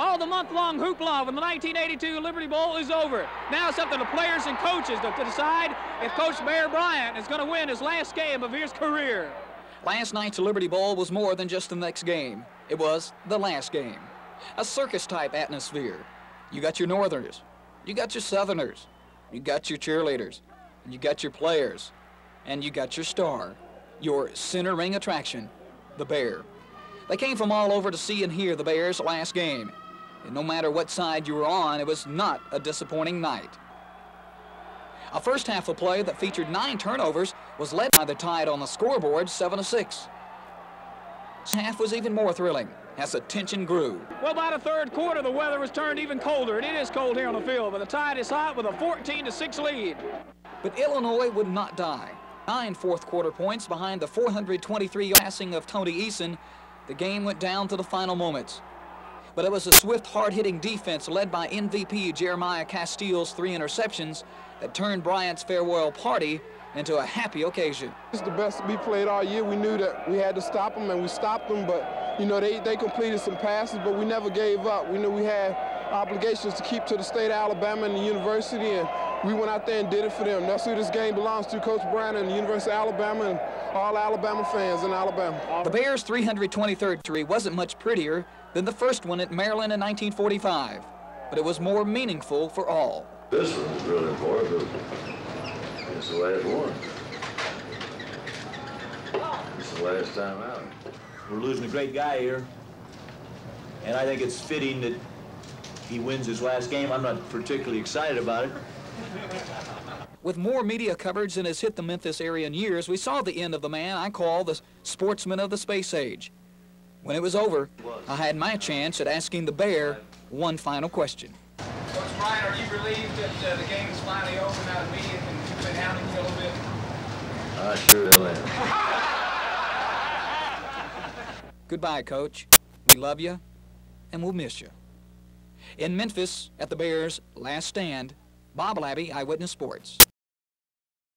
All the month-long hoopla from the 1982 Liberty Bowl is over. Now it's up to the players and coaches to, to decide if Coach Bear Bryant is going to win his last game of his career. Last night's Liberty Bowl was more than just the next game. It was the last game. A circus-type atmosphere. You got your Northerners. You got your Southerners. You got your cheerleaders. You got your players. And you got your star. Your center ring attraction, the Bear. They came from all over to see and hear the Bears' last game. And no matter what side you were on, it was not a disappointing night. A first half of play that featured nine turnovers was led by the Tide on the scoreboard 7 to 6. Half was even more thrilling as the tension grew. Well, by the third quarter, the weather was turned even colder, and it is cold here on the field, but the Tide is hot with a 14 to 6 lead. But Illinois would not die. Nine fourth quarter points behind the 423 passing of Tony Eason, the game went down to the final moments. But it was a swift, hard-hitting defense led by MVP Jeremiah Castille's three interceptions that turned Bryant's farewell party into a happy occasion. It's the best we played all year. We knew that we had to stop them, and we stopped them, but, you know, they, they completed some passes, but we never gave up. We knew we had obligations to keep to the state of Alabama and the university, and we went out there and did it for them. That's who this game belongs to, Coach Bryant and the University of Alabama and all Alabama fans in Alabama. The Bears' 323rd tree wasn't much prettier than the first one at Maryland in 1945, but it was more meaningful for all. This one is really important. It's the last one. It's the last time out. We're losing a great guy here, and I think it's fitting that he wins his last game. I'm not particularly excited about it. With more media coverage than has hit the Memphis area in years, we saw the end of the man I call the sportsman of the space age. When it was over, I had my chance at asking the Bear one final question. Coach Bryant, are you relieved that uh, the game is finally over now the media can been hounding you a little bit? I sure am. Goodbye, Coach. We love you, and we'll miss you. In Memphis, at the Bears' last stand, Bob Labbe, Eyewitness Sports.